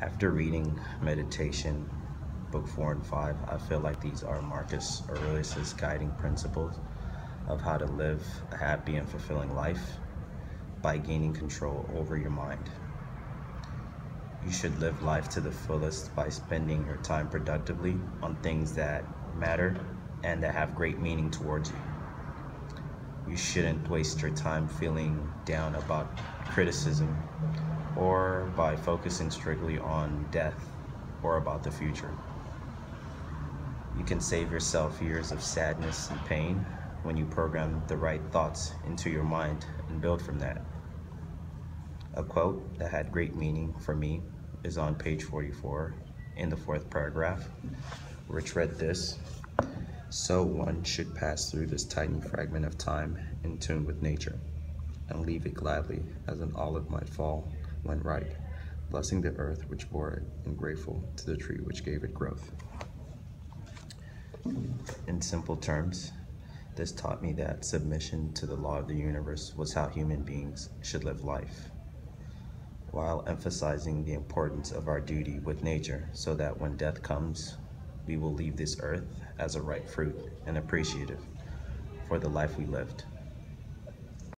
After reading Meditation, Book 4 and 5, I feel like these are Marcus Aurelius' guiding principles of how to live a happy and fulfilling life by gaining control over your mind. You should live life to the fullest by spending your time productively on things that matter and that have great meaning towards you. You shouldn't waste your time feeling down about criticism or by focusing strictly on death or about the future. You can save yourself years of sadness and pain when you program the right thoughts into your mind and build from that. A quote that had great meaning for me is on page 44 in the fourth paragraph, which read this So one should pass through this tiny fragment of time in tune with nature and leave it gladly as an olive might fall when ripe, blessing the earth which bore it and grateful to the tree which gave it growth. In simple terms, this taught me that submission to the law of the universe was how human beings should live life, while emphasizing the importance of our duty with nature so that when death comes, we will leave this earth as a ripe fruit and appreciative for the life we lived.